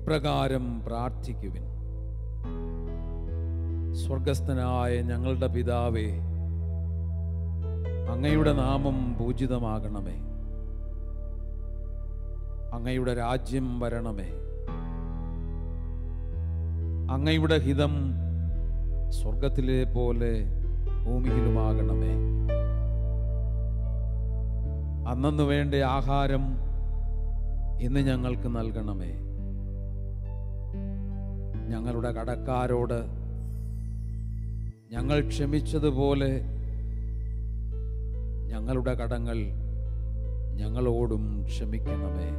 ഇപ്രകാരം പ്രാർത്ഥിക്കുവിൻ. സ്വർഗസ്ഥനായ ഞങ്ങളുടെ പിതാവേ അങ്ങയുടെ നാമം പൂജിതമാകണമേ. അങ്ങയുടെ രാജ്യം വരണമേ. അങ്ങയുടെ ഹിതം സ്വർഗത്തിലെ പോലെ ഭൂമിയിലുമാകണമേ. അന്നു വേണ്ട ആഹാരം ഇന്ന് ഞങ്ങൾക്ക് നൽകണമേ. ഞങ്ങളുടെ കടക്കാരോട് ഞങ്ങൾ ക്ഷമിച്ചതുപോലെ ഞങ്ങളുടെ കടങ്ങൾ ഞങ്ങളോടും ക്ഷമിക്കണമേ.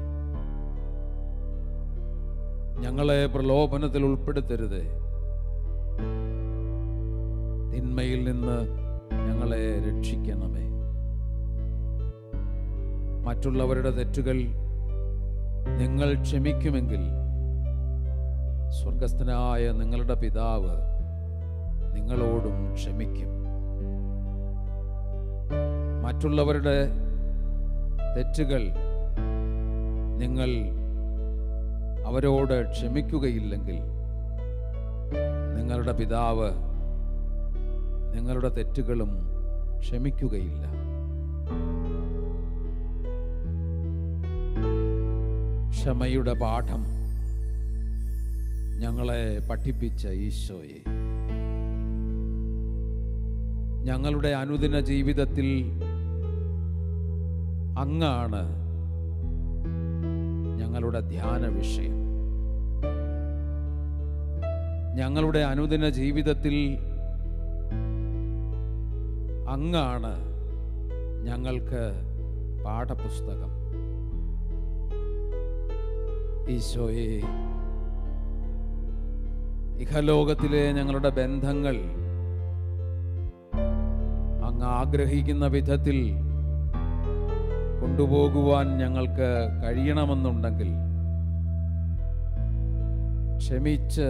ഞങ്ങളെ പ്രലോഭനത്തിൽ ഉൾപ്പെടുത്തരുത്. തിന്മയിൽ നിന്ന് ഞങ്ങളെ രക്ഷിക്കണമേ. മറ്റുള്ളവരുടെ തെറ്റുകൾ നിങ്ങൾ ക്ഷമിക്കുമെങ്കിൽ സ്വർഗസ്ഥനായ നിങ്ങളുടെ പിതാവ് നിങ്ങളോടും ക്ഷമിക്കും. മറ്റുള്ളവരുടെ തെറ്റുകൾ നിങ്ങൾ അവരോട് ക്ഷമിക്കുകയില്ലെങ്കിൽ നിങ്ങളുടെ പിതാവ് നിങ്ങളുടെ തെറ്റുകളും ക്ഷമിക്കുകയില്ല. ക്ഷമയുടെ പാഠം ഞങ്ങളെ പഠിപ്പിച്ച ഈശോയെ. ഞങ്ങളുടെ അനുദിന ജീവിതത്തിൽ അങ്ങാണ് ഞങ്ങളുടെ ധ്യാന വിഷയം. ഞങ്ങളുടെ അനുദിന ജീവിതത്തിൽ അങ്ങാണ് ഞങ്ങൾക്ക് പാഠപുസ്തകം. ഈശോയെ ഇഹലോകത്തിലെ ഞങ്ങളുടെ ബന്ധങ്ങൾ അങ്ങ് ആഗ്രഹിക്കുന്ന വിധത്തിൽ കൊണ്ടുപോകുവാൻ ഞങ്ങൾക്ക് കഴിയണമെന്നുണ്ടെങ്കിൽ ക്ഷമിച്ച്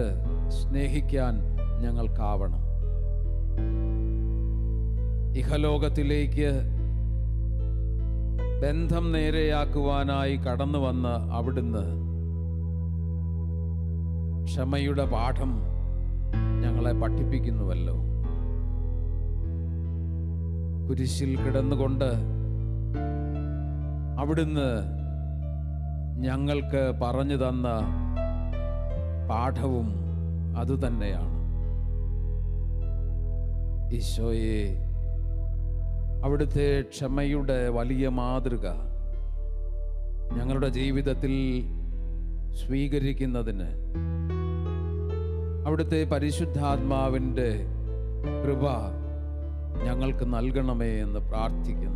സ്നേഹിക്കാൻ ഞങ്ങൾക്കാവണം. ഇഹലോകത്തിലേക്ക് ബന്ധം നേരെയാക്കുവാനായി കടന്നു വന്ന് അവിടുന്ന് ക്ഷമയുടെ പാഠം ഞങ്ങളെ പഠിപ്പിക്കുന്നുവല്ലോ. കുരിശിൽ കിടന്നുകൊണ്ട് അവിടുന്ന് ഞങ്ങൾക്ക് പറഞ്ഞു തന്ന പാഠവും അതുതന്നെയാണ് ഈശോയെ അവിടുത്തെ ക്ഷമയുടെ വലിയ മാതൃക ഞങ്ങളുടെ ജീവിതത്തിൽ സ്വീകരിക്കുന്നതിന് അവിടുത്തെ പരിശുദ്ധാത്മാവിന്റെ കൃപ ഞങ്ങൾക്ക് നൽകണമേ എന്ന് പ്രാർത്ഥിക്കുന്നു.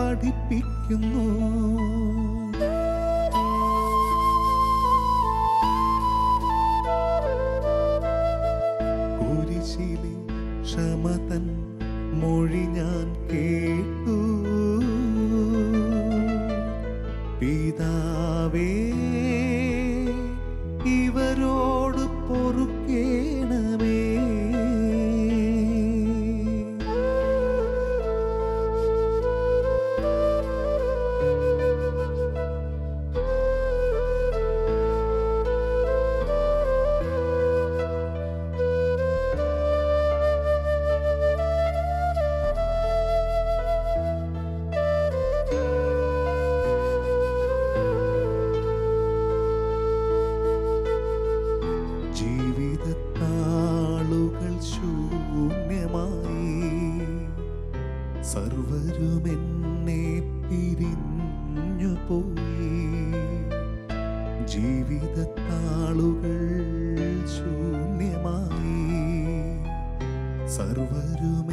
പഠിപ്പിക്കുന്നു. കുരിശിലെ ക്ഷമതൻ മൊഴി ഞാൻ കേട്ടു. പിതാവേ സർവരും എന്നെ പിരിഞ്ഞു പോയി ജീവിതത്താളുകൾ ശൂന്യമായി. സർവരും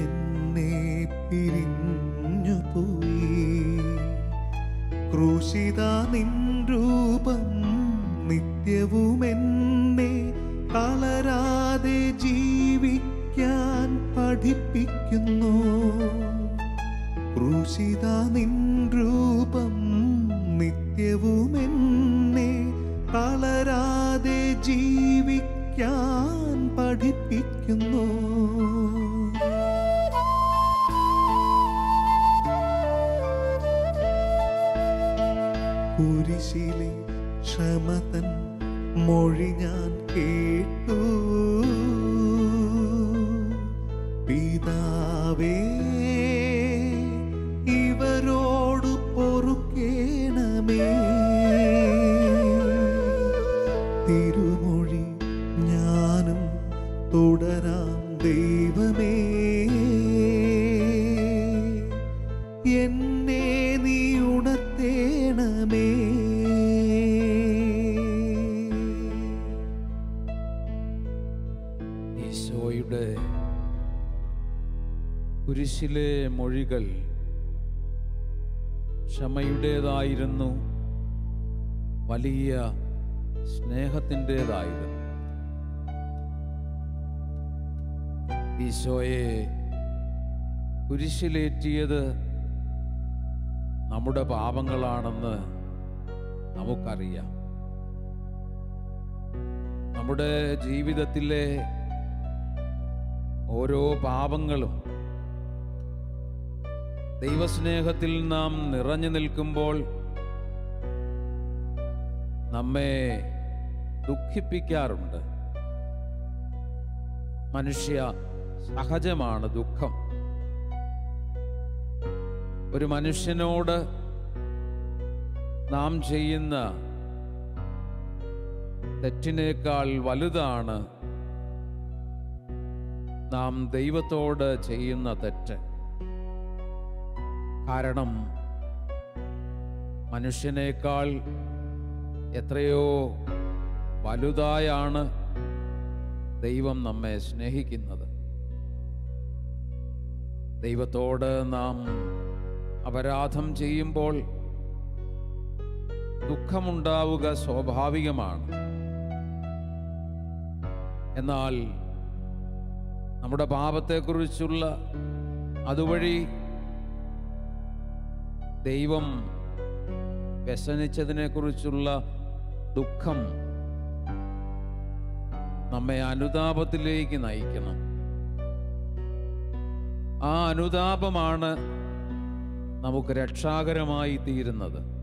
ഞാൻ കേട്ടു. പിതാവേ കുരിശിലെ മൊഴികൾ ക്ഷമയുടേതായിരുന്നു വലിയ സ്നേഹത്തിന്റെതായിരുന്നു. ഈശോയെ കുരിശിലേറ്റിയത് നമ്മുടെ പാപങ്ങളാണെന്ന് നമുക്കറിയാം. നമ്മുടെ ജീവിതത്തിലെ ഓരോ പാപങ്ങളും ദൈവസ്നേഹത്തിൽ നാം നിറഞ്ഞു നിൽക്കുമ്പോൾ നമ്മെ ദുഃഖിപ്പിക്കാറുണ്ട്. മനുഷ്യ സഹജമാണ് ദുഃഖം. ഒരു മനുഷ്യനോട് നാം ചെയ്യുന്ന തെറ്റിനേക്കാൾ വലുതാണ് നാം ദൈവത്തോട് ചെയ്യുന്ന തെറ്റ്. കാരണം മനുഷ്യനേക്കാൾ എത്രയോ വലുതായാണ് ദൈവം നമ്മെ സ്നേഹിക്കുന്നത്. ദൈവത്തോട് നാം അപരാധം ചെയ്യുമ്പോൾ ദുഃഖമുണ്ടാവുക സ്വാഭാവികമാണ്. എന്നാൽ നമ്മുടെ പാപത്തെക്കുറിച്ചുള്ള അതുവഴി ദൈവം വ്യസനിച്ചതിനെക്കുറിച്ചുള്ള ദുഃഖം നമ്മെ അനുതാപത്തിലേക്ക് നയിക്കണം. ആ അനുതാപമാണ് നമുക്ക് രക്ഷാകരമായി തീരുന്നത്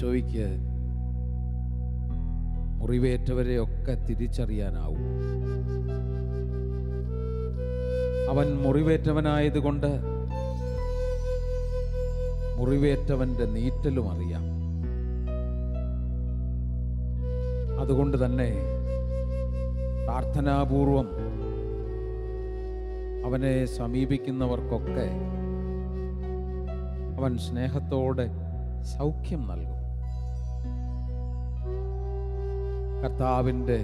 ഈശോയ്ക്ക് മുറിവേറ്റവരെയൊക്കെ തിരിച്ചറിയാനാവും. അവൻ മുറിവേറ്റവനായതുകൊണ്ട് മുറിവേറ്റവന്റെ നീറ്റലും അറിയാം. അതുകൊണ്ട് തന്നെ പ്രാർത്ഥനാപൂർവം അവനെ സമീപിക്കുന്നവർക്കൊക്കെ അവൻ സ്നേഹത്തോടെ സൗഖ്യം നൽകും. കർത്താവിന്റെ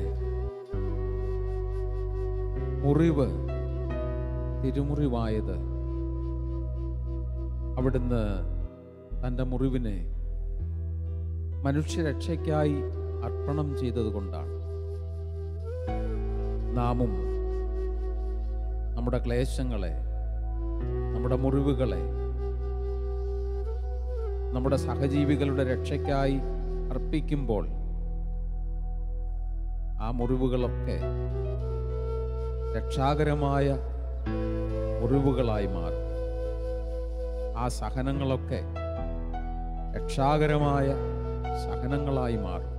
മുറിവ് തിരുമുറിവായത് അവിടുന്ന് തന്റെ മുറിവിനെ മനുഷ്യരക്ഷയ്ക്കായി അർപ്പണം ചെയ്തതുകൊണ്ടാണ് നാമും നമ്മുടെ ക്ലേശങ്ങളെ നമ്മുടെ മുറിവുകളെ നമ്മുടെ സഹജീവികളുടെ രക്ഷയ്ക്കായി അർപ്പിക്കുമ്പോൾ ആ മുറിവുകളൊക്കെ രക്ഷാകരമായ മുറിവുകളായി മാറും. ആ സഹനങ്ങളൊക്കെ രക്ഷാകരമായ സഹനങ്ങളായി മാറും.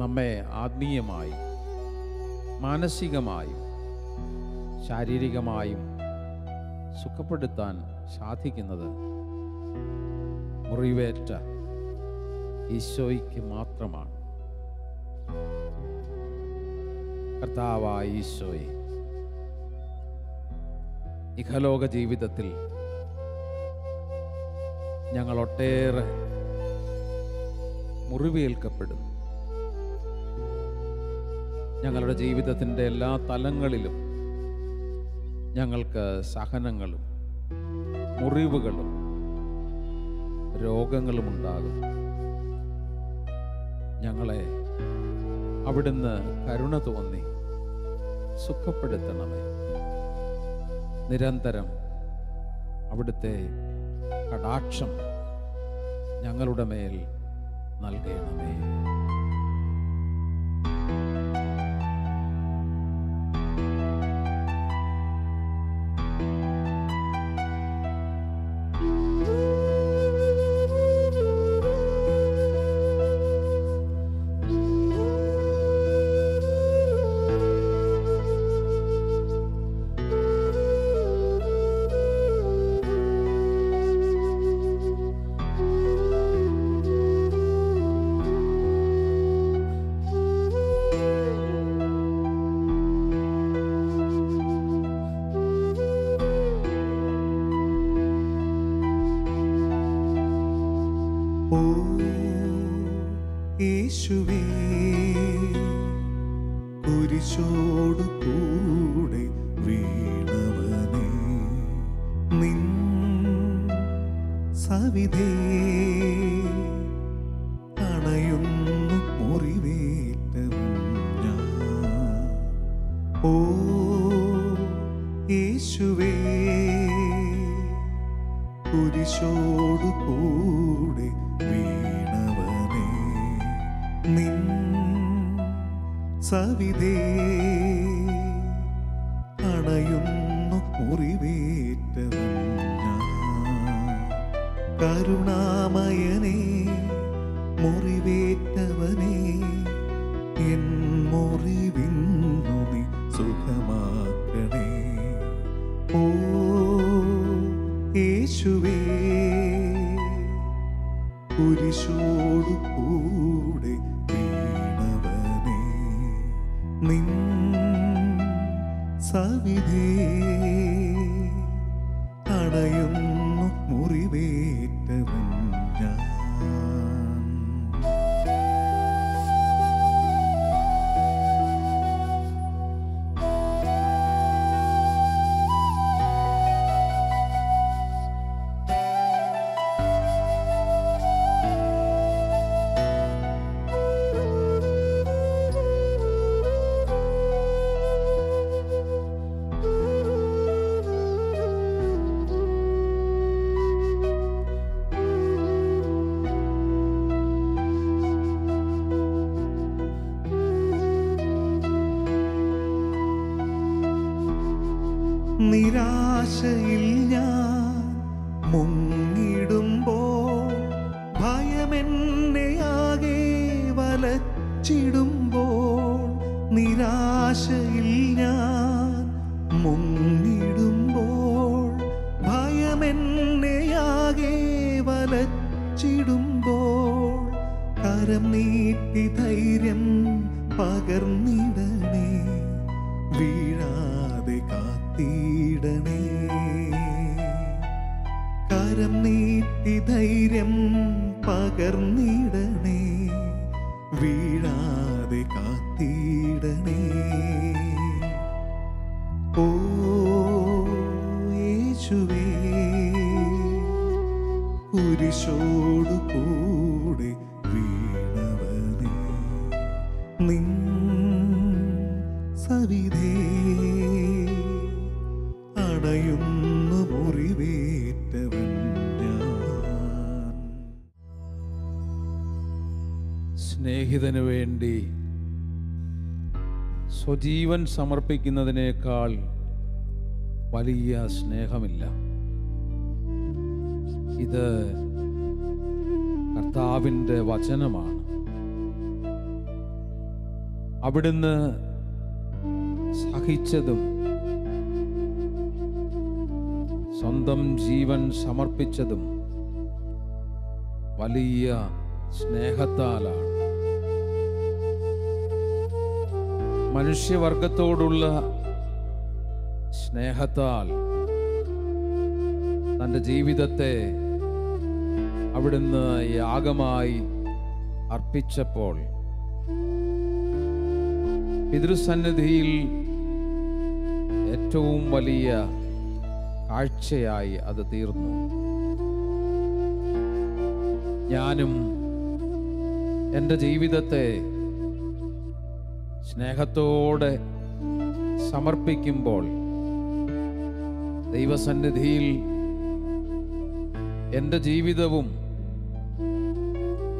നമ്മെ ആത്മീയമായും മാനസികമായും ശാരീരികമായും സുഖപ്പെടുത്താൻ സാധിക്കുന്നത് മുറിവേറ്റ ഈശോയ്ക്ക് മാത്രമാണ്. കർത്താവായ ഈശോയെ. ഇഹലോക ജീവിതത്തിൽ ഞങ്ങൾ ഒട്ടേറെ മുറിവേൽക്കപ്പെടുന്നു. ഞങ്ങളുടെ ജീവിതത്തിന്റെ എല്ലാ തലങ്ങളിലും ഞങ്ങൾക്ക് സഹനങ്ങളും മുറിവുകളും രോഗങ്ങളും ഉണ്ടാകും ഞങ്ങളെ അവിടുന്ന് കരുണ തോന്നി. സുഖപ്പെടുത്തണമേ. നിരന്തരം അവിടുത്തെ കടാക്ഷം ഞങ്ങളുടെ മേൽ നൽകണമേ. യേശുവേ കുരിശോടു കൂടെ നിൻ സവിധേ. യേശുവേ കൂടെ വീണവനെ നിൻ സവിധേ അടയുന്നു മുറിവേറ്റവൻ. നിരാശയിൽ ഞാൻ മുങ്ങിടുമ്പോൾ ഭയമെന്നെയാകെ വലച്ചിടുമ്പോൾ നിരാശയിൽ ഞാൻ മുങ്ങിടുമ്പോൾ ഭയമെന്നെയാകെ വലച്ചിടുമ്പോൾ കരം നീട്ടി ധൈര്യം പകർന്നിടണേ. വീഴാതെ കാത്തിടണേ ധൈര്യം പകർന്നിടണേ. വീഴാതെ കാത്തിടണേ. ഓ യേശുവേ കുരിശോടു കൂടെ വീണവനേ. നിൻ സവിധേ സ്നേഹിതന് വേണ്ടി സ്വജീവൻ സമർപ്പിക്കുന്നതിനേക്കാൾ വലിയ സ്നേഹമില്ല. ഇത് കർത്താവിന്റെ വചനമാണ്. അവിടുന്ന് സഹിച്ചതും സ്വന്തം ജീവൻ സമർപ്പിച്ചതും വലിയ സ്നേഹത്താലാണ്. മനുഷ്യവർഗത്തോടുള്ള സ്നേഹത്താൽ തന്റെ ജീവിതത്തെ അവിടുന്ന് യാഗമായി അർപ്പിച്ചപ്പോൾ പിതൃസന്നിധിയിൽ ഏറ്റവും വലിയ കാഴ്ചയായി അത് തീർന്നു. ഞാനും എന്റെ ജീവിതത്തെ സ്നേഹത്തോടെ സമർപ്പിക്കുമ്പോൾ ദൈവസന്നിധിയിൽ എന്റെ ജീവിതവും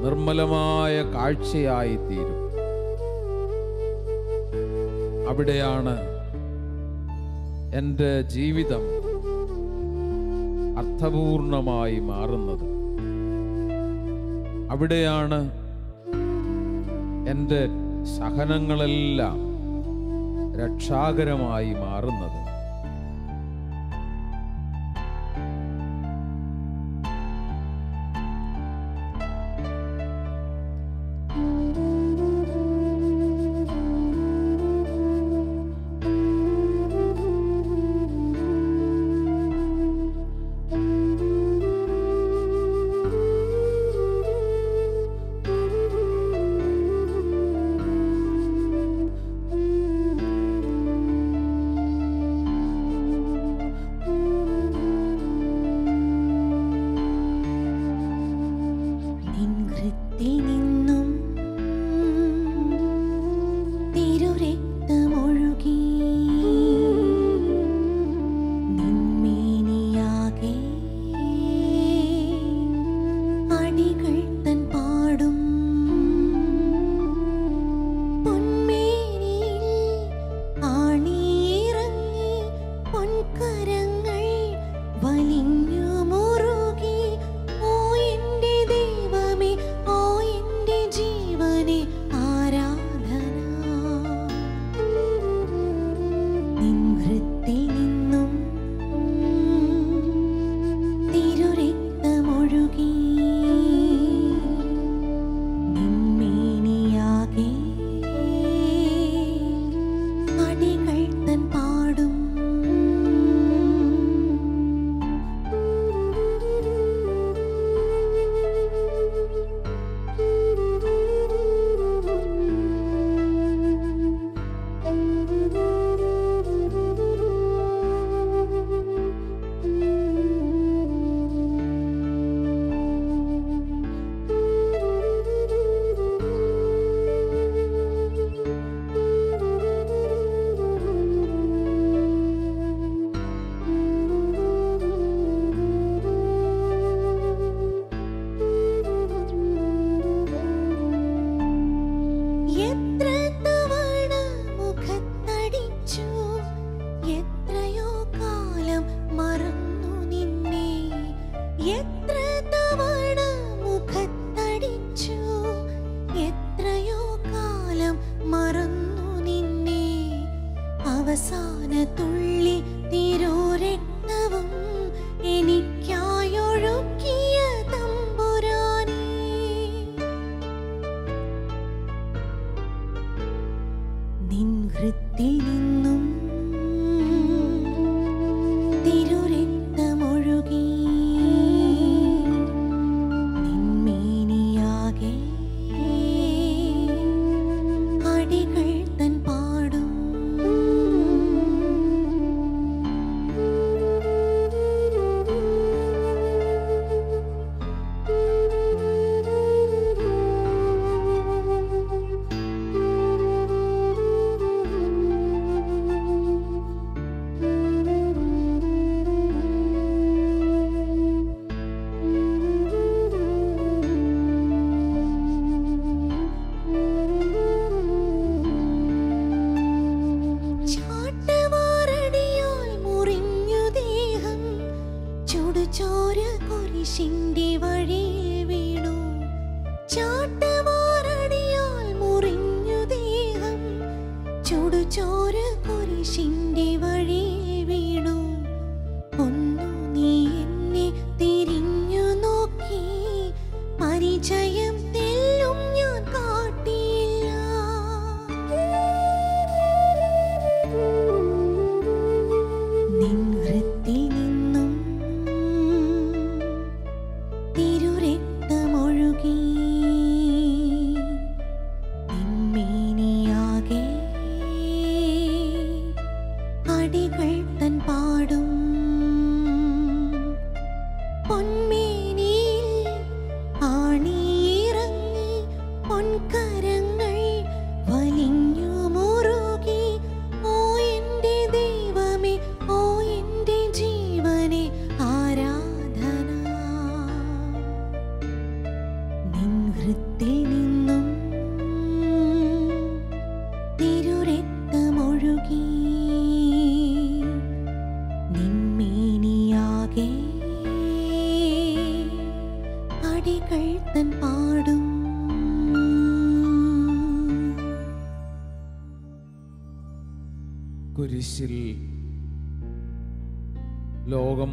നിർമ്മലമായ കാഴ്ചയായി തീരും അവിടെയാണ് എന്റെ ജീവിതം അർത്ഥപൂർണമായി മാറുന്നത്. അവിടെയാണ് എന്റെ സഹനങ്ങളെല്ലാം രക്ഷാകരമായി മാറുന്നത്.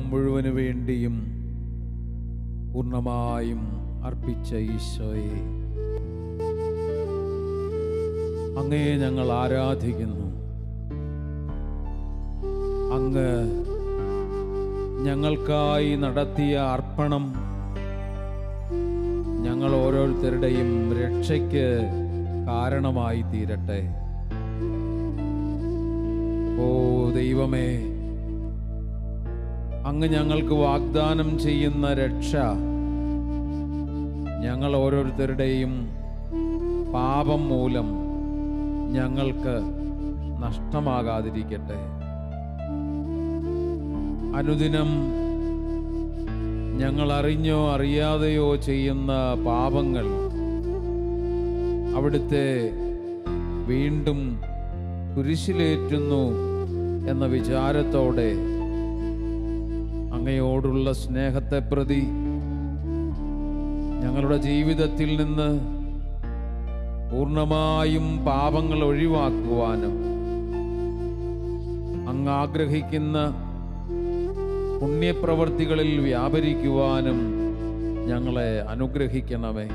മുഴുവനു വേണ്ടിയും പൂർണമായും അർപ്പിച്ച ഈശോയെ. അങ്ങേ ഞങ്ങൾ ആരാധിക്കുന്നു. അങ്ങ് ഞങ്ങൾക്കായി നടത്തിയ അർപ്പണം ഞങ്ങൾ ഓരോരുത്തരുടെയും രക്ഷയ്ക്ക് കാരണമായി തീരട്ടെ. ഓ ദൈവമേ അങ്ങ് ഞങ്ങൾക്ക് വാഗ്ദാനം ചെയ്യുന്ന രക്ഷ ഞങ്ങൾ ഓരോരുത്തരുടെയും പാപം മൂലം ഞങ്ങൾക്ക് നഷ്ടമാകാതിരിക്കട്ടെ. അനുദിനം ഞങ്ങൾ അറിഞ്ഞോ അറിയാതെയോ ചെയ്യുന്ന പാപങ്ങൾ അവിടുത്തെ വീണ്ടും കുരിശിലേറ്റുന്നു എന്ന വിചാരത്തോടെ അങ്ങയോടുള്ള സ്നേഹത്തെ പ്രതി ഞങ്ങളുടെ ജീവിതത്തിൽ നിന്ന് പൂർണമായും പാപങ്ങൾ ഒഴിവാക്കുവാനും അങ്ങ് ആഗ്രഹിക്കുന്ന പുണ്യപ്രവർത്തികളിൽ വ്യാപരിക്കുവാനും ഞങ്ങളെ അനുഗ്രഹിക്കണമേ.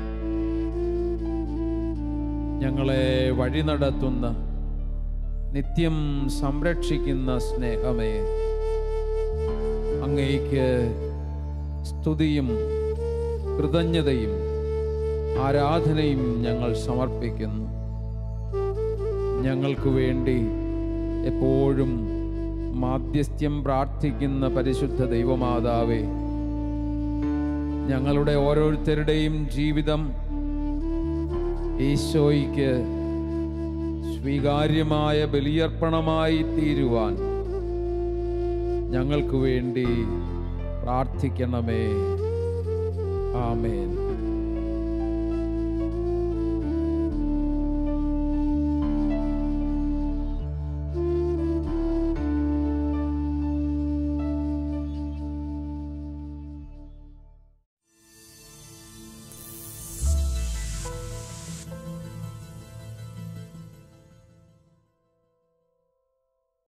ഞങ്ങളെ വഴി നടത്തുന്ന നിത്യം സംരക്ഷിക്കുന്ന സ്നേഹമേ. അങ്ങേക്ക് സ്തുതിയും കൃതജ്ഞതയും ആരാധനയും ഞങ്ങൾ സമർപ്പിക്കുന്നു. ഞങ്ങൾക്ക് വേണ്ടി എപ്പോഴും മാധ്യസ്ഥ്യം പ്രാർത്ഥിക്കുന്ന പരിശുദ്ധ ദൈവമാതാവേ ഞങ്ങളുടെ ഓരോരുത്തരുടെയും ജീവിതം ഈശോയ്ക്ക് സ്വീകാര്യമായ ബലിയർപ്പണമായി തീരുവാൻ ഞങ്ങൾക്ക് വേണ്ടി പ്രാർത്ഥിക്കണമേ. ആമേൻ.